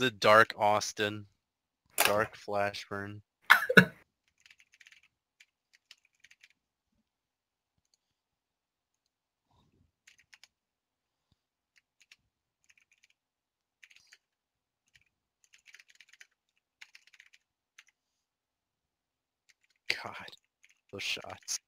A dark Austin. Dark Flashburn. God, those shots.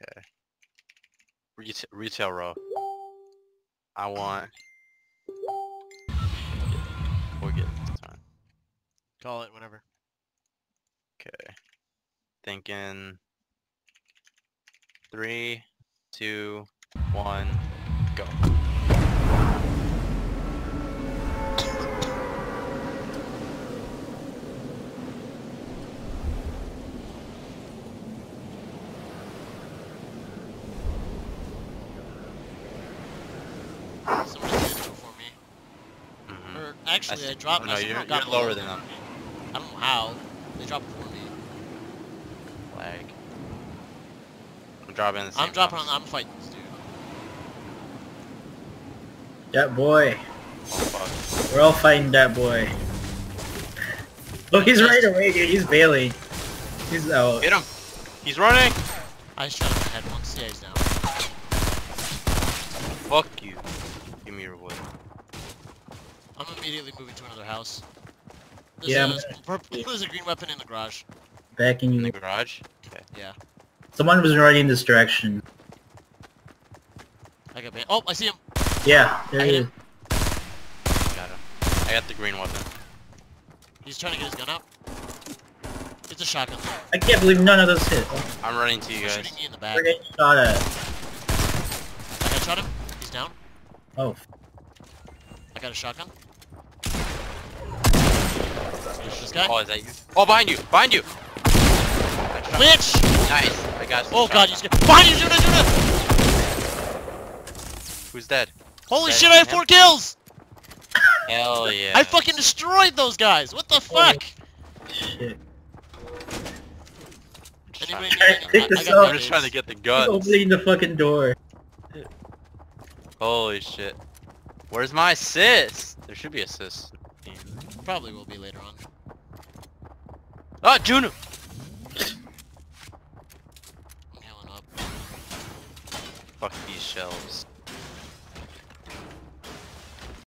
Okay. Retail, row. I want. We'll get. Call it whatever. Okay. Thinking. Three, two, one, go. Actually, I, see- dropped. Oh, no, I you're- somehow got you're lower below than them. I don't know how. They dropped before me. Lag. I'm dropping the same I'm dropping on. house. I'm fighting this dude. That boy. Oh. We're all fighting that boy. Oh, he's right away, dude. He's Bailey. He's out. Hit him! He's running! I shot him in the head once. Yeah, he's down. Fuck you. Give me your wood. I'm immediately moving to another house. There's Yeah, A, I'm- purple, there's a green weapon in the garage. Backing In the garage? Okay. Yeah. Someone was running in this direction. I got ban- Oh, I see him. Yeah, there I he is. him. Got him. I got the green weapon. He's trying to get his gun up. It's a shotgun. I can't believe none of those hit. I'm running to you He's guys. shooting me in the back. we're getting shot at. I got shot him. He's down. Oh, I got a shotgun. There's this guy. Oh, is that you? Oh, behind you! Behind you! I shot- Bitch! Nice! I got some Oh god, you shots. scared. Behind you, Judah, Judah! Who's dead? Holy Dead. shit, I have four kills! Hell yeah. I fucking destroyed those guys! What the fuck? shit. Anybody trying need to- Pick any- I- I this got up. I'm just trying to get the He's guns. opening the fucking door. Holy shit. Where's my assist? There should be assists. Probably will be later on. Ah, Juno! I'm healing up. Fuck these shells.